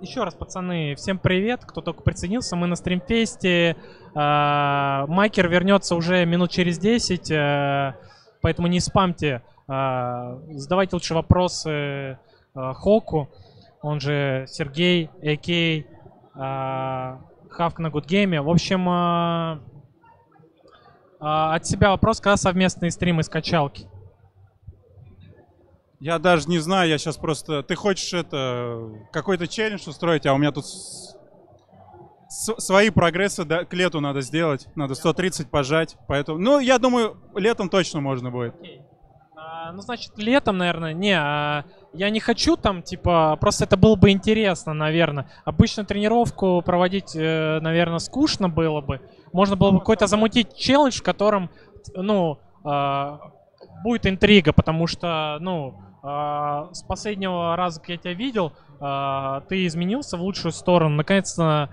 Еще раз, пацаны, всем привет, кто только присоединился. Мы на стримфесте. А, Майкер вернется уже минут через 10, э, поэтому не спамьте. А, Задавайте лучше вопросы э, Хоку, он же Сергей, Экей, Хавк на Гудгейме. В общем, э, от себя вопрос, когда совместные стримы с качалки? Я даже не знаю, я сейчас просто... Ты хочешь это... Какой-то челлендж устроить, а у меня тут с- с- свои прогрессы да, к лету надо сделать. Надо 130 пожать, поэтому... Ну, я думаю, летом точно можно будет. А, ну, значит, летом, наверное. Не, а, я не хочу там, типа, просто это было бы интересно, наверное. Обычно тренировку проводить, э, наверное, скучно было бы. Можно было бы какой-то замутить челлендж, в котором, ну, а, будет интрига, потому что, ну, с последнего раза, как я тебя видел, ты изменился в лучшую сторону. Наконец-то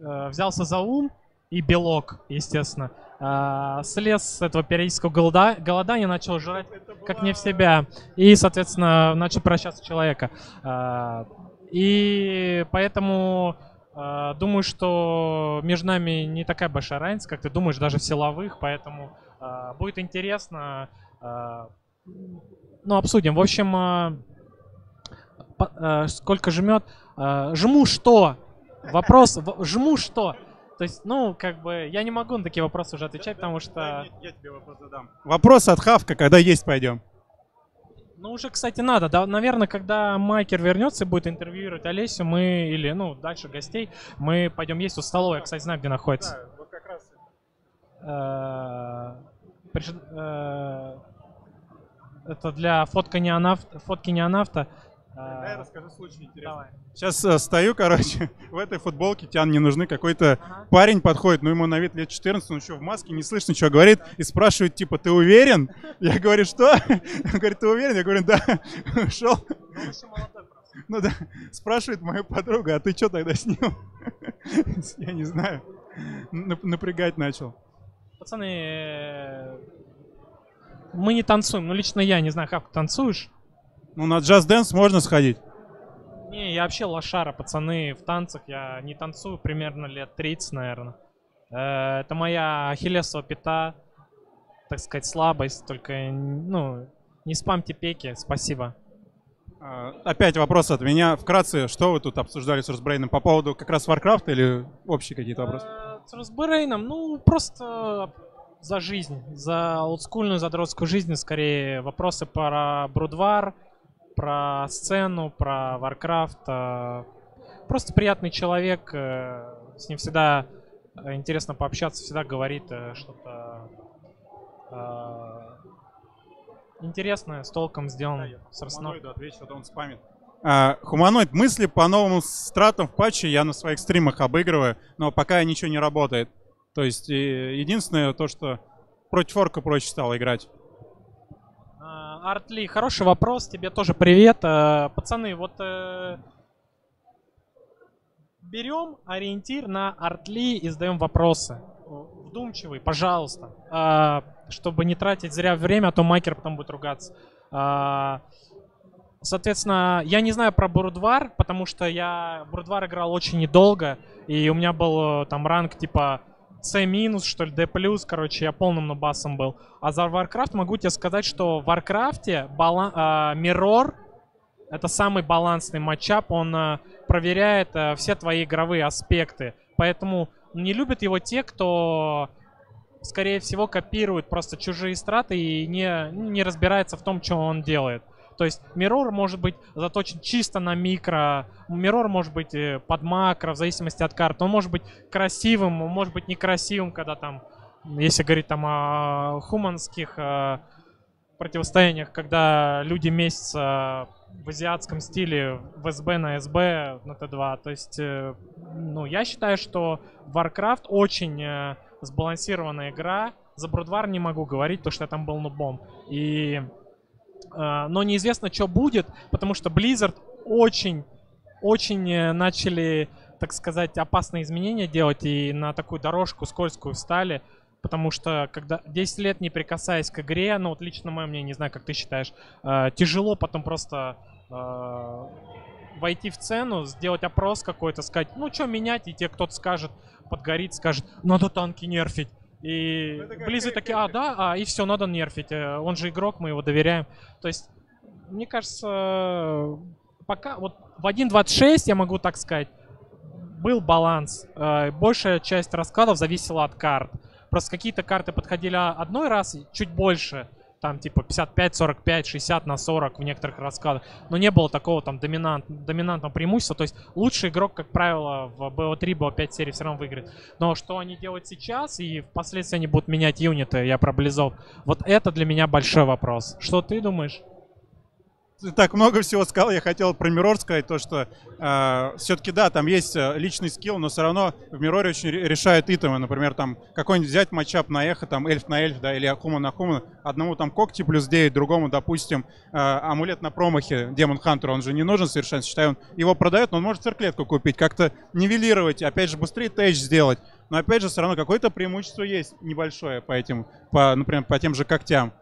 взялся за ум и белок, естественно. А, слез с этого периодического голода, голодания, начал жрать как не в себя. И, соответственно, начал превращаться в человека. А, и поэтому а, думаю, что между нами не такая большая разница, как ты думаешь, даже в силовых. Поэтому а, будет интересно. а, ну, обсудим. В общем, по- а, сколько жмет? А, жму что? Вопрос, жму что? То есть, ну, как бы, я не могу на такие вопросы уже отвечать, потому что... Я тебе вопрос задам. Вопрос от Хавка, когда есть пойдем. Ну, уже, кстати, надо. Да, наверное, когда Майкер вернется и будет интервьюировать Олесю, мы, или, ну, дальше гостей, мы пойдем есть у столовой. Я, кстати, знаю, где находится. вот как раз. Э, приш- э, Это для фотка неонавт, фотки неонавта. Э, Дай расскажи случай интересный. Давай. Сейчас э, стою, короче, в этой футболке, Тян не нужны, какой-то Ага. парень подходит, ну ему на вид лет 14, он еще в маске, не слышно, что говорит, и спрашивает, типа, ты уверен? Я говорю, что? Он говорит, ты уверен? Я говорю, да. Ушел. Ну да. Спрашивает мою подругу, а ты что тогда с ним? Я не знаю. Нап- Напрягать начал. Пацаны, э, мы не танцуем. Ну, лично я не знаю, как ты танцуешь. Ну, на Just Dance можно сходить. Не, я вообще лошара, пацаны, в танцах я не танцую примерно лет 30, наверное. Э, Это моя ахиллесова пята, так сказать, слабость, только, ну, не спамьте пеки, спасибо. А, Опять вопрос от меня. Вкратце, что вы тут обсуждали с Русбрейном по поводу как раз Warcraft или общие какие-то вопросы? Э, С Росбрейном, ну, просто за жизнь, за олдскульную, задротскую жизнь, скорее, вопросы про Брудвар, про сцену, про Warcraft. э, Просто приятный человек, э, с ним всегда э, интересно пообщаться, всегда говорит что-то интересное, с толком сделано, с расстановкой. Хуманоиду отвечу, а то он спамит. А, Хуманоид, мысли по новым стратам в патче я на своих стримах обыгрываю, но пока ничего не работает. То есть единственное то, что против орка проще стало играть. Артли, хороший вопрос, тебе тоже привет. Э, Пацаны, вот э, берем ориентир на Артли и задаем вопросы. Вдумчивый, пожалуйста. А, Чтобы не тратить зря время, а то Майкер потом будет ругаться. Соответственно, я не знаю про Бурудвар, потому что я в Бурудвар играл очень недолго, и у меня был э, там ранг типа C минус, что ли, D плюс, короче, я полным нубасом был. А за Warcraft могу тебе сказать, что в Warcraft бала- а, Mirror это самый балансный матчап, он а, проверяет а, все твои игровые аспекты. Поэтому не любят его те, кто, скорее всего, копирует просто чужие страты и не, не разбирается в том, что он делает. То есть Mirror может быть заточен чисто на микро, Mirror может быть э, под макро, в зависимости от карты. Он может быть красивым, он может быть некрасивым, когда там, если говорить там о хуманских э, противостояниях, когда люди месяца в азиатском стиле в СБ на СБ на Т2. То есть, э, ну, я считаю, что Warcraft очень сбалансированная игра. За Брудвар не могу говорить, потому что я там был нубом. И но неизвестно, что будет, потому что Blizzard очень, очень э, начали, так сказать, опасные изменения делать и на такую дорожку скользкую встали, потому что когда 10 лет не прикасаясь к игре, ну вот лично мое мнение, не знаю, как ты считаешь, э, тяжело потом просто э, войти в цену, сделать опрос какой-то, сказать, ну что менять, и тебе кто-то скажет, подгорит, скажет, надо танки нерфить. И Ну, Близы такие, а, да, а, и все, надо нерфить. э, Он же игрок, мы его доверяем. То есть мне кажется, пока вот в 1.26, я могу так сказать, был баланс. Э, Большая часть раскладов зависела от карт. Просто какие-то карты подходили одной раз, чуть больше, там типа 55, 45, 60 на 40 в некоторых раскладах. Но не было такого там доминант, доминантного преимущества. То есть лучший игрок, как правило, в BO3, BO5 серии все равно выиграет. Но что они делают сейчас, и впоследствии они будут менять юниты, я про Близов, вот это для меня большой вопрос. Что ты думаешь? Ты так много всего сказал, я хотел про Мирор сказать, то что э, все-таки да, там есть э, личный скилл, но все равно в Мироре очень ре- решают итемы, например, там какой-нибудь взять матчап на эхо, там эльф на эльф, да, или акума на акума, одному там когти плюс 9, другому, допустим, э, амулет на промахе, демон хантер, он же не нужен совершенно, считаю, он его продает, но он может цирклетку купить, как-то нивелировать, опять же, быстрее тэч сделать, но опять же, все равно какое-то преимущество есть небольшое по этим, по, например, по тем же когтям.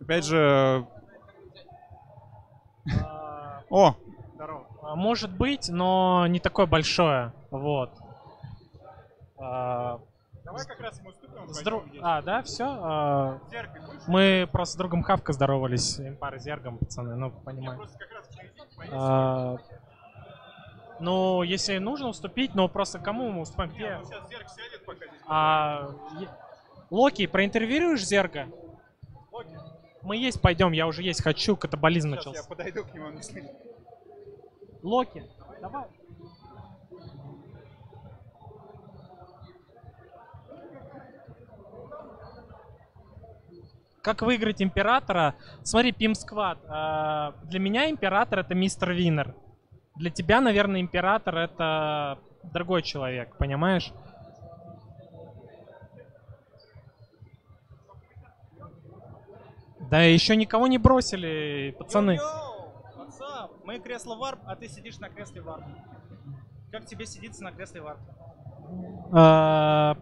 Опять же, о, здорово. а, Может быть, но не такое большое. Вот. А, Давай как раз мы уступим. с дру- А, да, все. Мы просто с другом Хавка здоровались. Импар Зергом, пацаны, ну, понимаю. А, Ну, если нужно уступить, но просто кому мы уступаем? Где? А, е- Локи, проинтервьюируешь Зерга? Мы есть пойдем, я уже есть хочу, катаболизм Сейчас я начался. подойду к нему. если- Локи, давай. Как выиграть императора? Смотри, Пим Сквад. Для меня император это мистер Винер. Для тебя, наверное, император это другой человек, понимаешь? Да еще никого не бросили, пацаны. What's up? Мы кресло Warp, а ты сидишь на кресле Warp. Как тебе сидится на кресле Warp? А,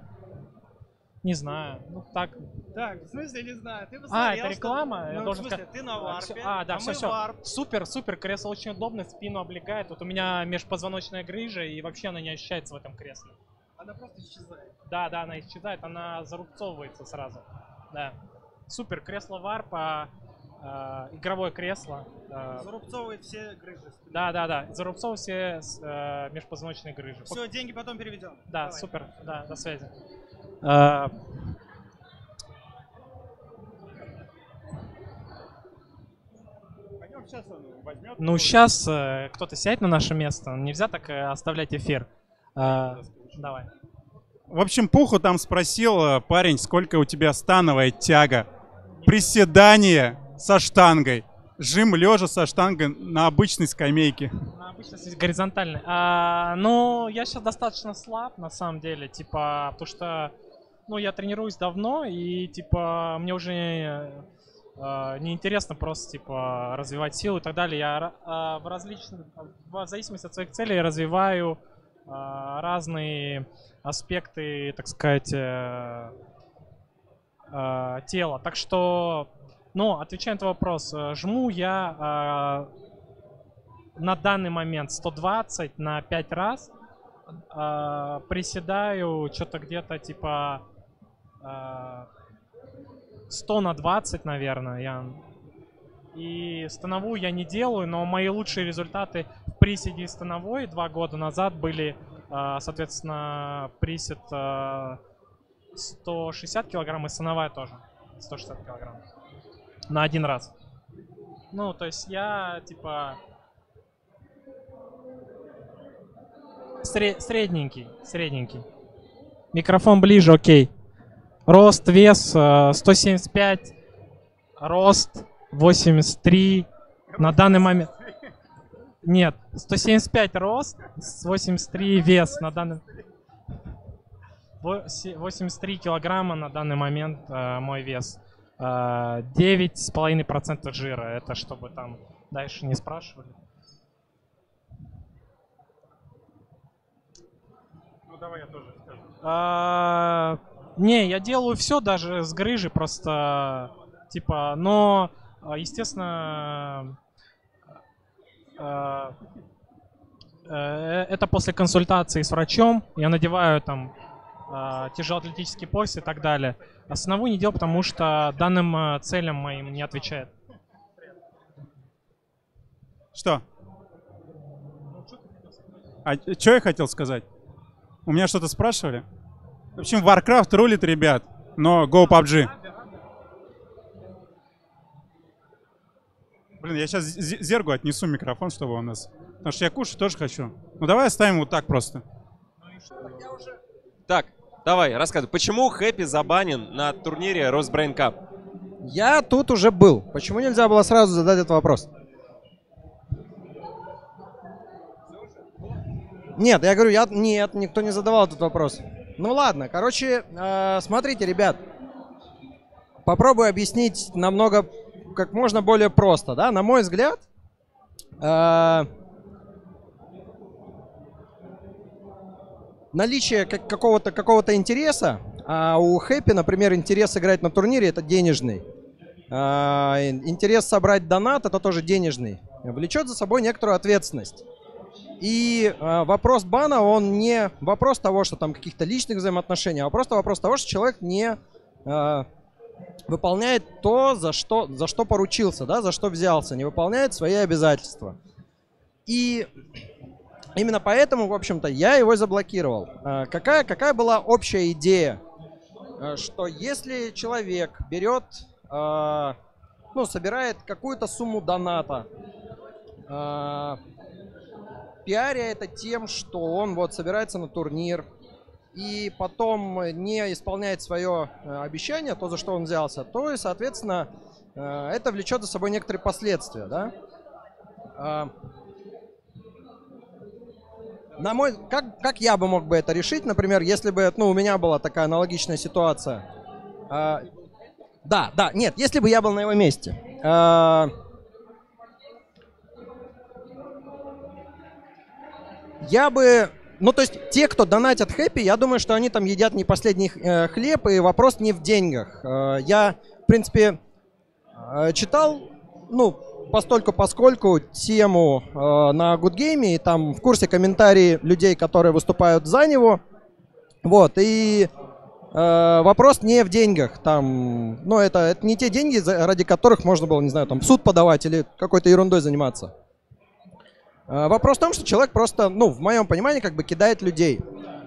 Не знаю, ну так. Так, в смысле, не знаю. Ты А, это что- реклама? Я Ну, должен в смысле, сказать. ты на А, Warp е, А, да, а все, мы все. Warp. Супер, супер, кресло очень удобно, спину облегает. Вот у меня межпозвоночная грыжа, и вообще она не ощущается в этом кресле. Она просто исчезает. Да, да, она исчезает, она зарубцовывается сразу. Да. Супер, кресло варпа, а, игровое кресло. а, Зарубцовывает все грыжи. да, да, да. Зарубцов все э, межпозвоночной грыжи. Все, деньги потом переведем. Да, Давай. супер, да, до связи. Пойдем, сейчас он возьмет. Ну, сейчас кто-то сядет на наше место. Нельзя так э, оставлять эфир. А, давай. В общем, Пуху там спросил э, парень, сколько у тебя становая тяга. Приседание со штангой. Жим лежа со штангой на обычной скамейке. Ну, Обычно здесь горизонтальный. А, ну, я сейчас достаточно слаб, на самом деле, типа, потому что, ну, я тренируюсь давно, и, типа, мне уже э, неинтересно просто, типа, развивать силу и так далее. Я а, в различных, в зависимости от своих целей развиваю а, разные аспекты, так сказать, э, тела. Так что, ну, отвечая на твой вопрос, э, жму я э, на данный момент 120 на 5 раз. Э, приседаю что-то где-то типа э, 100 на 20, наверное. Я... И становую я не делаю, но мои лучшие результаты в приседе и становой два года назад были, э, соответственно, присед э, 160 килограмм и становая тоже 160 килограмм. На один раз. Ну, то есть я, типа, Сре- средненький, средненький. Микрофон ближе, окей. Рост, вес э, 175, рост 83. На данный момент... Нет, 175 рост, с 83 вес на данный... Во- се- 83 килограмма на данный момент э, мой вес. Э, 9,5% жира. Это чтобы там дальше не спрашивали. Ну давай я тоже скажу. А, Не, я делаю все даже с грыжи, просто типа, но, а, естественно, э, это после консультации с врачом. Я надеваю там тяжелоатлетический пояс и так далее. Основу не делал, потому что данным а, целям моим не отвечает. Что? А что я хотел сказать? У меня что-то спрашивали? В общем, Warcraft рулит, ребят, но Go PUBG. Блин, я сейчас Зергу отнесу микрофон, чтобы у нас... Потому что я кушать тоже хочу. Ну давай оставим вот так просто. Так, давай, рассказывай. Почему Хэппи забанен на турнире Rosbrain Cup? Я тут уже был. Почему нельзя было сразу задать этот вопрос? Нет, я говорю, я нет, никто не задавал этот вопрос. Ну ладно, короче, э, смотрите, ребят, попробую объяснить намного, как можно более просто, да. На мой взгляд, э, наличие как, какого-то какого-то интереса, а у Хэппи, например, интерес играть на турнире это денежный. А, интерес собрать донат это тоже денежный. Влечет за собой некоторую ответственность. И э, вопрос бана, он не вопрос того, что там каких-то личных взаимоотношений, а просто вопрос того, что человек не э, выполняет то, за что, за что поручился, да, за что взялся, не выполняет свои обязательства. И именно поэтому, в общем-то, я его заблокировал. Э, какая, какая была общая идея? Э, что если человек берет, э, ну, собирает какую-то сумму доната, пиаря это тем, что он вот собирается на турнир и потом не исполняет свое обещание, то, за что он взялся, то и, соответственно, это влечет за собой некоторые последствия, да. А, на мой, как, как я бы мог бы это решить, например, если бы, ну, у меня была такая аналогичная ситуация. А, да, да, нет, если бы я был на его месте. А, я бы... Ну, то есть те, кто донатят хэппи, я думаю, что они там едят не последний э, хлеб, и вопрос не в деньгах. Э, я, в принципе, э, читал, ну, постольку поскольку тему э, на Good Game, и там в курсе комментарии людей, которые выступают за него. Вот, и э, вопрос не в деньгах. Там, ну, это, это не те деньги, ради которых можно было, не знаю, там, в суд подавать или какой-то ерундой заниматься. Э, вопрос в том, что человек просто, ну, в моем понимании, как бы кидает людей.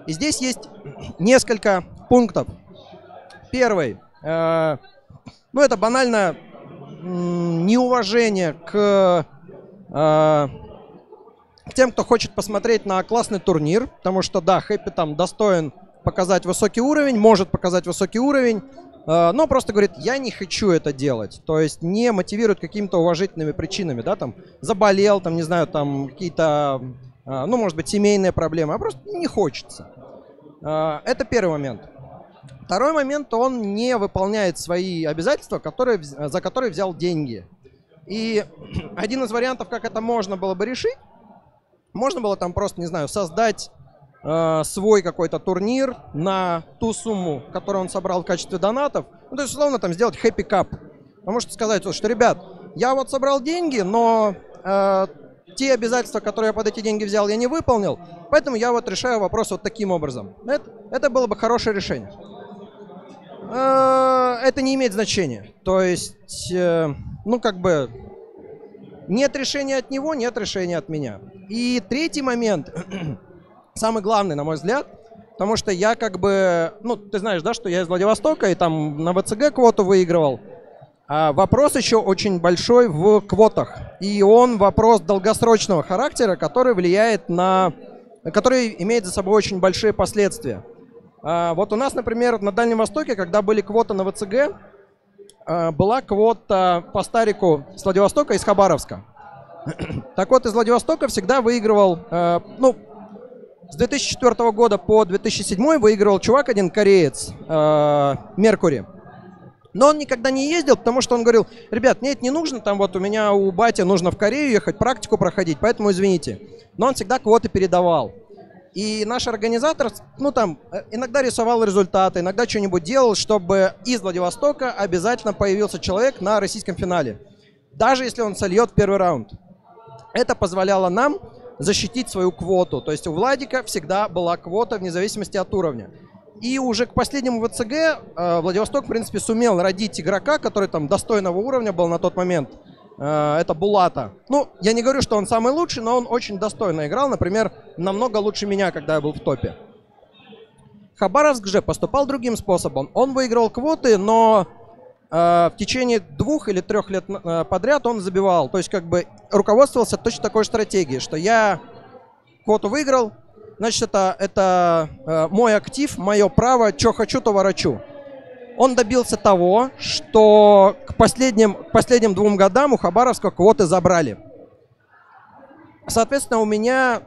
И здесь есть несколько пунктов. Первый. Э, ну, это банально неуважение к, э, к тем, кто хочет посмотреть на классный турнир. Потому что, да, Хэппи там достоин показать высокий уровень, может показать высокий уровень. Э, но просто говорит, я не хочу это делать. То есть не мотивирует какими-то уважительными причинами, да, там заболел, там, не знаю, там какие-то, э, ну, может быть, семейные проблемы, а просто не хочется. Э, это первый момент. Второй момент, он не выполняет свои обязательства, которые, за которые взял деньги. И один из вариантов, как это можно было бы решить, можно было там просто, не знаю, создать э, свой какой-то турнир на ту сумму, которую он собрал в качестве донатов. Ну, то есть, условно, там сделать happy cup. Вы можете сказать, что, ребят, я вот собрал деньги, но э, те обязательства, которые я под эти деньги взял, я не выполнил. Поэтому я вот решаю вопрос вот таким образом. Это, это было бы хорошее решение. Э, это не имеет значения. То есть, э, ну, как бы, нет решения от него, нет решения от меня. И третий момент – самый главный, на мой взгляд, потому что я как бы, ну, ты знаешь, да, что я из Владивостока и там на ВЦГ квоту выигрывал. А вопрос еще очень большой в квотах. И он вопрос долгосрочного характера, который влияет на... который имеет за собой очень большие последствия. А, вот у нас, например, на Дальнем Востоке, когда были квоты на ВЦГ, а, была квота по старику с Владивостока из Хабаровска. Так вот, из Владивостока всегда выигрывал, а, ну, с 2004 года по 2007 выигрывал чувак один, кореец, Меркури. Но он никогда не ездил, потому что он говорил, ребят, мне это не нужно, там вот у меня у батя нужно в Корею ехать, практику проходить, поэтому извините. Но он всегда квоты передавал. И наш организатор, ну там, э, иногда рисовал результаты, иногда что-нибудь делал, чтобы из Владивостока обязательно появился человек на российском финале. Даже если он сольет первый раунд. Это позволяло нам защитить свою квоту. То есть у Владика всегда была квота вне зависимости от уровня. И уже к последнему ВЦГ э, Владивосток, в принципе, сумел родить игрока, который там достойного уровня был на тот момент. Э, это Булата. Ну, я не говорю, что он самый лучший, но он очень достойно играл. Например, намного лучше меня, когда я был в топе. Хабаровск же поступал другим способом. Он выиграл квоты, но э, в течение двух или трех лет э, подряд он забивал. То есть как бы руководствовался точно такой стратегией, что я квоту выиграл, значит это, это мой актив, мое право, что хочу, то ворочу. Он добился того, что к последним, к последним двум годам у Хабаровска квоты забрали. Соответственно, у меня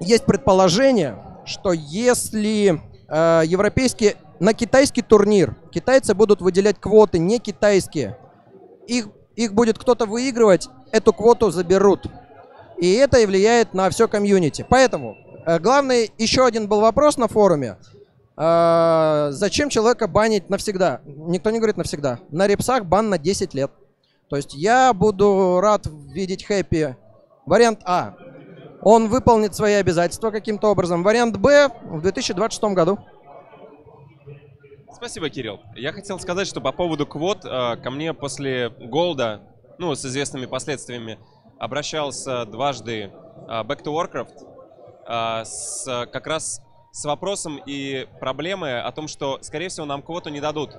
есть предположение, что если э, европейские на китайский турнир китайцы будут выделять квоты не китайские, их, их будет кто-то выигрывать, эту квоту заберут. И это и влияет на все комьюнити. Поэтому э, главный еще один был вопрос на форуме. А, зачем человека банить навсегда? Никто не говорит навсегда. На репсах бан на 10 лет. То есть я буду рад видеть хэппи. Вариант А. Он выполнит свои обязательства каким-то образом. Вариант Б в 2026 году. Спасибо, Кирилл. Я хотел сказать, что по поводу квот э, ко мне после Голда, ну, с известными последствиями, обращался дважды э, Back to Warcraft с как раз с вопросом и проблемой о том, что, скорее всего, нам квоту не дадут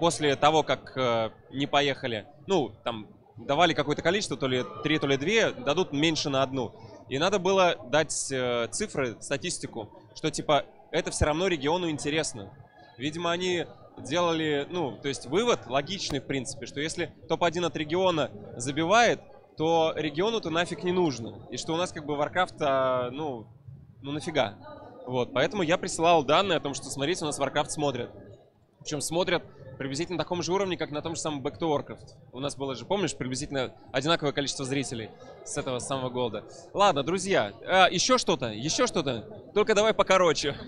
после того, как э, не поехали. Ну, там, давали какое-то количество, то ли три, то ли две, дадут меньше на одну. И надо было дать э, цифры, статистику, что, типа, это все равно региону интересно. Видимо, они делали, ну, то есть вывод логичный, в принципе, что если топ-1 от региона забивает, то региону-то нафиг не нужно. И что у нас как бы Warcraft, ну, ну нафига. Вот, поэтому я присылал данные о том, что, смотрите, у нас Warcraft смотрят. Причем смотрят приблизительно на таком же уровне, как на том же самом Back to Warcraft. У нас было же, помнишь, приблизительно одинаковое количество зрителей с этого самого голда. Ладно, друзья, а, еще что-то, еще что-то. Только давай покороче.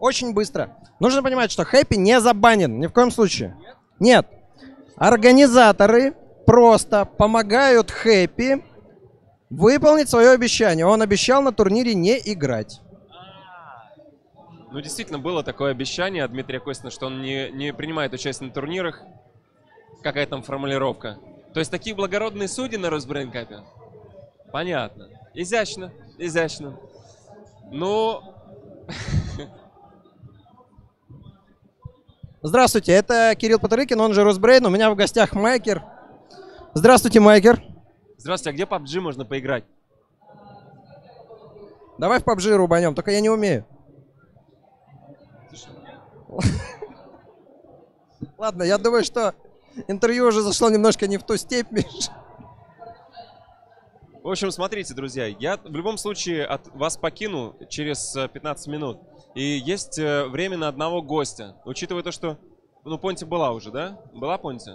Очень быстро. Нужно понимать, что Хэппи не забанен ни в коем случае. Нет. Организаторы просто помогают Хэппи выполнить свое обещание. Он обещал на турнире не играть. Ну, действительно, было такое обещание от Дмитрия Костина, что он не, не принимает участие на турнирах. Какая там формулировка? То есть такие благородные судьи на Росбрейнкапе? Понятно. Изящно, изящно. Ну... Здравствуйте, это Кирилл Патрыкин, он же Росбрейн. У меня в гостях Майкер. Здравствуйте, Майкер. Здравствуйте, а где PUBG можно поиграть? Давай в PUBG рубанем, только я не умею. Ладно, я думаю, что интервью уже зашло немножко не в ту степь. В общем, смотрите, друзья, я в любом случае от вас покину через 15 э, минут. И есть э, время на одного гостя. Учитывая то, что... Ну, Понти была уже, да? Была Понти?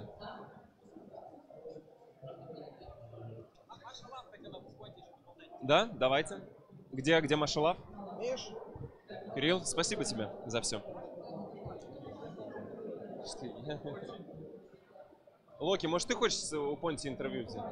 Да, давайте. Где, где Машалав? Кирилл, спасибо тебе за все. Локи, может, ты хочешь у Понти интервью взять?